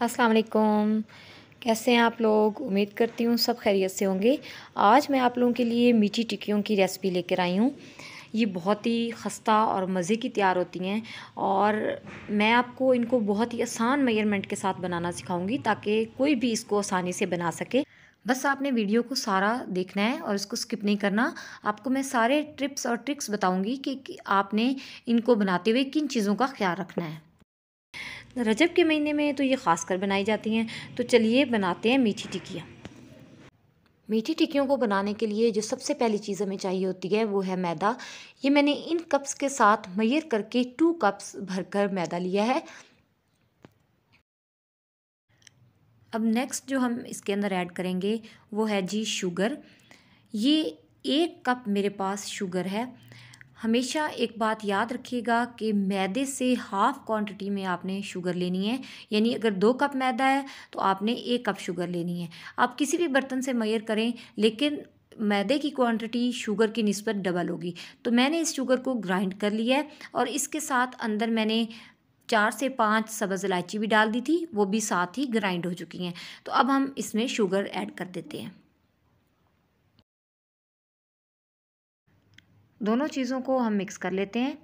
अस्सलाम वालेकुम। कैसे हैं आप लोग? उम्मीद करती हूँ सब खैरियत से होंगे। आज मैं आप लोगों के लिए मीठी टिक्कियों की रेसिपी लेकर आई हूँ। ये बहुत ही खस्ता और मज़े की तैयार होती हैं और मैं आपको इनको बहुत ही आसान मेज़रमेंट के साथ बनाना सिखाऊँगी ताकि कोई भी इसको आसानी से बना सके। बस आपने वीडियो को सारा देखना है और इसको स्किप नहीं करना। आपको मैं सारे ट्रिप्स और ट्रिक्स बताऊँगी कि, कि आपने इनको बनाते हुए किन चीज़ों का ख्याल रखना है। रजब के महीने में तो ये ख़ास कर बनाई जाती हैं। तो चलिए बनाते हैं मीठी टिक्कियाँ। मीठी टिक्कियों को बनाने के लिए जो सबसे पहली चीज़ हमें चाहिए होती है वो है मैदा। ये मैंने इन कप्स के साथ मैयर करके टू कप्स भरकर मैदा लिया है। अब नेक्स्ट जो हम इसके अंदर ऐड करेंगे वो है जी शुगर। ये एक कप मेरे पास शुगर है। हमेशा एक बात याद रखिएगा कि मैदे से हाफ़ क्वांटिटी में आपने शुगर लेनी है। यानी अगर दो कप मैदा है तो आपने एक कप शुगर लेनी है। आप किसी भी बर्तन से मैयर करें, लेकिन मैदे की क्वांटिटी शुगर की नस्बत डबल होगी। तो मैंने इस शुगर को ग्राइंड कर लिया है और इसके साथ अंदर मैंने चार से पाँच सब्ज़ इलायची भी डाल दी थी, वो भी साथ ही ग्राइंड हो चुकी हैं। तो अब हम इसमें शुगर ऐड कर देते हैं। दोनों चीज़ों को हम मिक्स कर लेते हैं।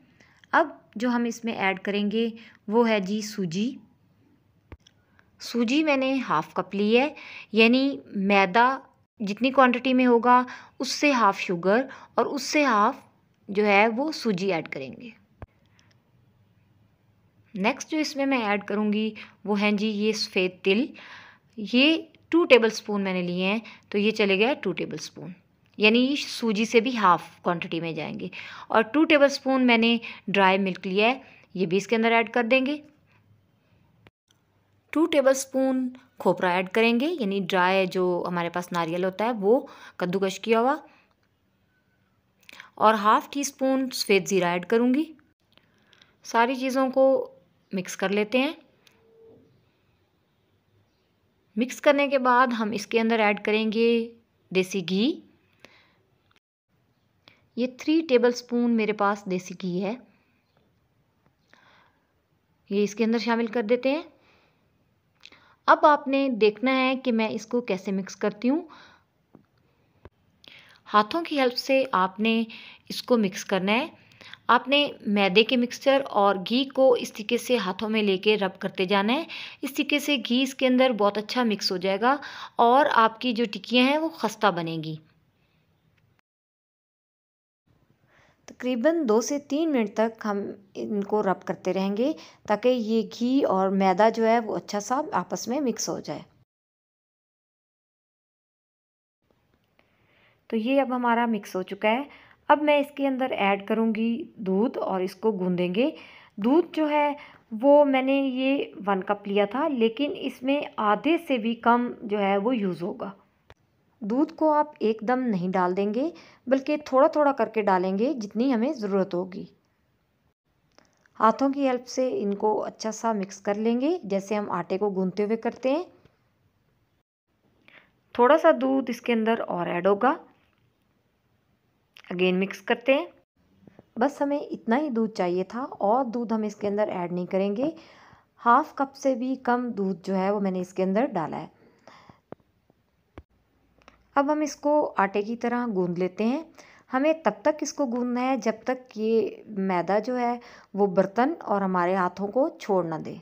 अब जो हम इसमें ऐड करेंगे, वो है जी सूजी। सूजी मैंने हाफ़ कप ली है, यानी मैदा जितनी क्वांटिटी में होगा, उससे हाफ़ शुगर और उससे हाफ़ जो है वो सूजी ऐड करेंगे। नेक्स्ट जो इसमें मैं ऐड करूँगी, वो है जी ये सफ़ेद तिल। ये टू टेबल स्पून मैंने लिए हैं तो ये चले गए टू टेबल स्पून यानी सूजी से भी हाफ़ क्वांटिटी में जाएँगे। और टू टेबल स्पून मैंने ड्राई मिल्क लिया है, ये भी इसके अंदर ऐड कर देंगे। टू टेबल स्पून खोपरा ऐड करेंगे, यानी ड्राई जो हमारे पास नारियल होता है, वो कद्दूकश किया हुआ। और हाफ़ टी स्पून सफ़ेद ज़ीरा ऐड करूँगी। सारी चीज़ों को मिक्स कर लेते हैं। मिक्स करने के बाद हम इसके अंदर ऐड करेंगे देसी घी। ये थ्री टेबल स्पून मेरे पास देसी घी है। ये इसके अंदर शामिल कर देते हैं। अब आपने देखना है कि मैं इसको कैसे मिक्स करती हूँ। हाथों की हेल्प से आपने इसको मिक्स करना है। आपने मैदे के मिक्सचर और घी को इस तरीके से हाथों में लेके रब करते जाना है। इस तरीके से घी इसके अंदर बहुत अच्छा मिक्स हो जाएगा और आपकी जो टिक्कियाँ हैं वो खस्ता बनेगी। तकरीबन दो से तीन मिनट तक हम इनको रब करते रहेंगे ताकि ये घी और मैदा जो है वो अच्छा सा आपस में मिक्स हो जाए। तो ये अब हमारा मिक्स हो चुका है। अब मैं इसके अंदर ऐड करूँगी दूध और इसको गूँधेंगे दूध जो है वो मैंने ये वन कप लिया था, लेकिन इसमें आधे से भी कम जो है वो यूज़ होगा। दूध को आप एकदम नहीं डाल देंगे, बल्कि थोड़ा थोड़ा करके डालेंगे जितनी हमें ज़रूरत होगी। हाथों की हेल्प से इनको अच्छा सा मिक्स कर लेंगे, जैसे हम आटे को गूंदते हुए करते हैं। थोड़ा सा दूध इसके अंदर और ऐड होगा। अगेन मिक्स करते हैं। बस हमें इतना ही दूध चाहिए था और दूध हम इसके अंदर ऐड नहीं करेंगे। हाफ़ कप से भी कम दूध जो है वो मैंने इसके अंदर डाला है। अब हम इसको आटे की तरह गूंद लेते हैं। हमें तब तक इसको गूंदना है जब तक ये मैदा जो है वो बर्तन और हमारे हाथों को छोड़ ना दे।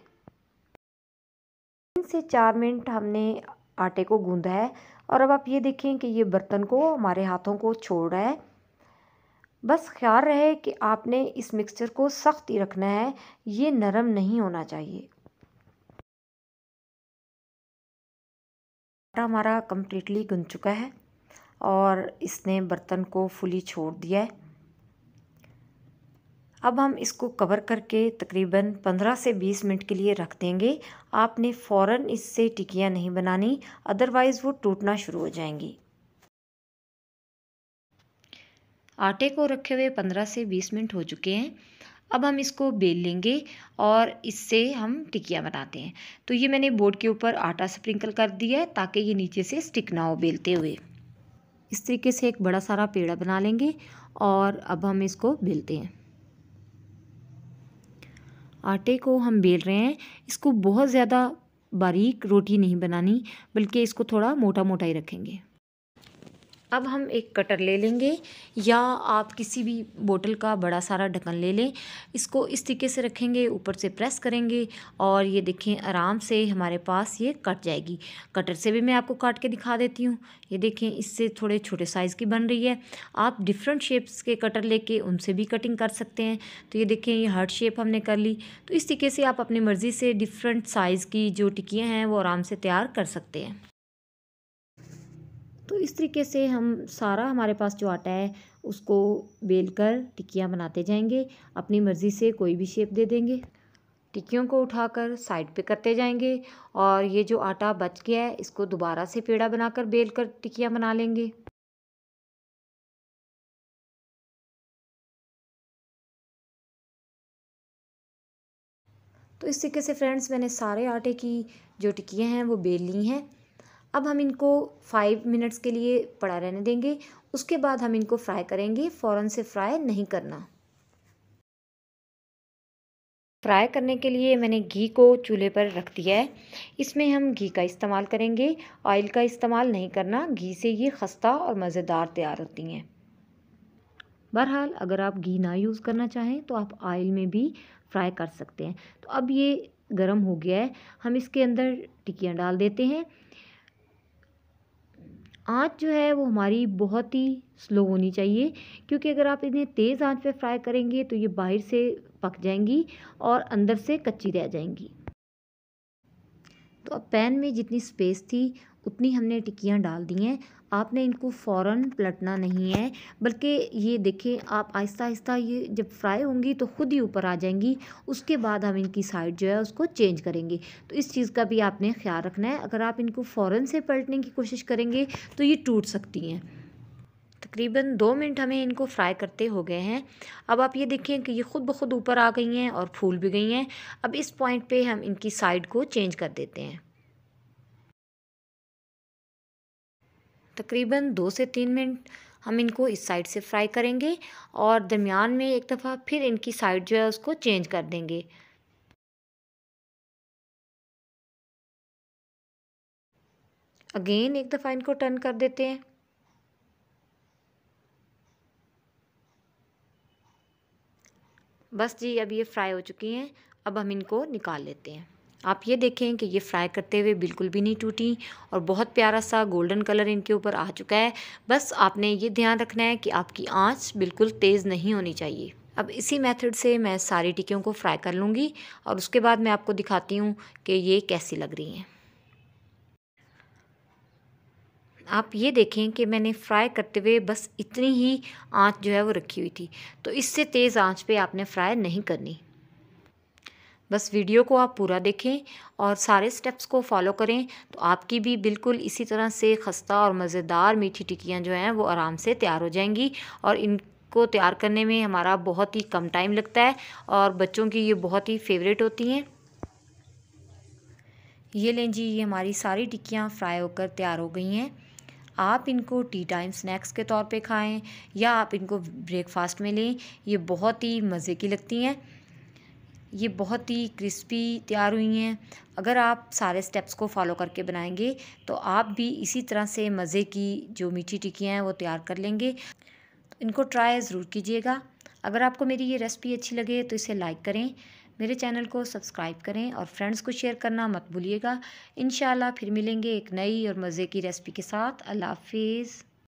तीन से चार मिनट हमने आटे को गूंदा है और अब आप ये देखें कि ये बर्तन को हमारे हाथों को छोड़ रहा है। बस ख्याल रहे कि आपने इस मिक्सचर को सख्त ही रखना है। ये नरम नहीं होना चाहिए। आटा हमारा कम्प्लीटली गुन चुका है और इसने बर्तन को फुली छोड़ दिया है। अब हम इसको कवर करके तकरीबन 15 से 20 मिनट के लिए रख देंगे। आपने फ़ौर इससे टिकियाँ नहीं बनानी अदरवाइज़ वो टूटना शुरू हो जाएँगी। आटे को रखे हुए 15 से 20 मिनट हो चुके हैं। अब हम इसको बेल लेंगे और इससे हम टिकिया बनाते हैं। तो ये मैंने बोर्ड के ऊपर आटा स्प्रिंकल कर दिया है ताकि ये नीचे से स्टिक ना हो बेलते हुए। इस तरीके से एक बड़ा सारा पेड़ा बना लेंगे और अब हम इसको बेलते हैं। आटे को हम बेल रहे हैं। इसको बहुत ज़्यादा बारीक रोटी नहीं बनानी, बल्कि इसको थोड़ा मोटा मोटा ही रखेंगे। अब हम एक कटर ले लेंगे या आप किसी भी बोतल का बड़ा सारा ढक्कन ले लें। इसको इस तरीके से रखेंगे, ऊपर से प्रेस करेंगे और ये देखें आराम से हमारे पास ये कट जाएगी। कटर से भी मैं आपको काट के दिखा देती हूँ। ये देखें इससे थोड़े छोटे साइज़ की बन रही है। आप डिफरेंट शेप्स के कटर लेके उनसे भी कटिंग कर सकते हैं। तो ये देखें ये हार्ट शेप हमने कर ली। तो इस तरीके से आप अपनी मर्ज़ी से डिफरेंट साइज़ की जो टिक्कियाँ हैं वो आराम से तैयार कर सकते हैं। तो इस तरीके से हम सारा हमारे पास जो आटा है, उसको बेल कर टिक्कियाँ बनाते जाएँगे। अपनी मर्ज़ी से कोई भी शेप दे देंगे। टिक्कियों को उठाकर साइड पे करते जाएँगे और ये जो आटा बच गया है, इसको दोबारा से पेड़ा बनाकर बेल कर टिक्कियाँ बना लेंगे। तो इस तरीके से फ्रेंड्स मैंने सारे आटे की जो टिक्कियाँ हैं, वो बेल ली हैं। अब हम इनको फाइव मिनट्स के लिए पड़ा रहने देंगे। उसके बाद हम इनको फ्राई करेंगे। फ़ौरन से फ्राई नहीं करना। फ्राई करने के लिए मैंने घी को चूल्हे पर रख दिया है। इसमें हम घी का इस्तेमाल करेंगे। ऑयल का इस्तेमाल नहीं करना। घी से ये खस्ता और मज़ेदार तैयार होती हैं। बहरहाल, अगर आप घी ना यूज़ करना चाहें तो आप ऑयल में भी फ्राई कर सकते हैं। तो अब ये गर्म हो गया है। हम इसके अंदर टिक्कियाँ डाल देते हैं। आँच जो है वो हमारी बहुत ही स्लो होनी चाहिए, क्योंकि अगर आप इन्हें तेज़ आँच पे फ्राई करेंगे तो ये बाहर से पक जाएँगी और अंदर से कच्ची रह जाएँगी। तो अब पैन में जितनी स्पेस थी, उतनी हमने टिक्कियाँ डाल दी हैं। आपने इनको फ़ौर पलटना नहीं है, बल्कि ये देखें, आप आहिस्ता आहिस्ता ये जब फ्राई होंगी तो ख़ुद ही ऊपर आ जाएँगी, उसके बाद हम इनकी साइड जो है उसको चेंज करेंगे। तो इस चीज़ का भी आपने ख्याल रखना है। अगर आप इनको फ़ौर से पलटने की कोशिश करेंगे तो ये टूट सकती हैं। तकरीबन दो मिनट हमें इनको फ्राई करते हो गए हैं। अब आप ये देखें कि ये ख़ुद ब खुद ऊपर आ गई हैं और फूल भी गई हैं। अब इस पॉइंट पे हम इनकी साइड को चेंज कर देते हैं। तकरीबन दो से तीन मिनट हम इनको इस साइड से फ्राई करेंगे और दरमियान में एक दफ़ा फिर इनकी साइड जो है उसको चेंज कर देंगे। अगेन एक दफ़ा इनको टर्न कर देते हैं। बस जी, अब ये फ्राई हो चुकी हैं। अब हम इनको निकाल लेते हैं। आप ये देखें कि ये फ्राई करते हुए बिल्कुल भी नहीं टूटी और बहुत प्यारा सा गोल्डन कलर इनके ऊपर आ चुका है। बस आपने ये ध्यान रखना है कि आपकी आँच बिल्कुल तेज़ नहीं होनी चाहिए। अब इसी मेथड से मैं सारी टिक्कियों को फ्राई कर लूँगी और उसके बाद मैं आपको दिखाती हूँ कि ये कैसी लग रही हैं। आप ये देखें कि मैंने फ्राई करते हुए बस इतनी ही आँच जो है वो रखी हुई थी। तो इससे तेज़ आँच पे आपने फ्राई नहीं करनी। बस वीडियो को आप पूरा देखें और सारे स्टेप्स को फॉलो करें तो आपकी भी बिल्कुल इसी तरह से खस्ता और मज़ेदार मीठी टिक्कियाँ जो हैं वो आराम से तैयार हो जाएँगी और इनको तैयार करने में हमारा बहुत ही कम टाइम लगता है और बच्चों की ये बहुत ही फेवरेट होती हैं। ये लें जी, ये हमारी सारी टिक्कियाँ फ्राई होकर तैयार हो गई हैं। आप इनको टी टाइम स्नैक्स के तौर पे खाएँ या आप इनको ब्रेकफास्ट में लें, ये बहुत ही मज़े की लगती हैं। ये बहुत ही क्रिस्पी तैयार हुई हैं। अगर आप सारे स्टेप्स को फॉलो करके बनाएँगे तो आप भी इसी तरह से मज़े की जो मीठी टिक्कियाँ हैं, वो तैयार कर लेंगे। इनको ट्राई ज़रूर कीजिएगा। अगर आपको मेरी ये रेसिपी अच्छी लगे तो इसे लाइक करें। मेरे चैनल को सब्सक्राइब करें और फ्रेंड्स को शेयर करना मत भूलिएगा। इन फिर मिलेंगे एक नई और मज़े की रेसिपी के साथ। अल्लाह हाफिज़।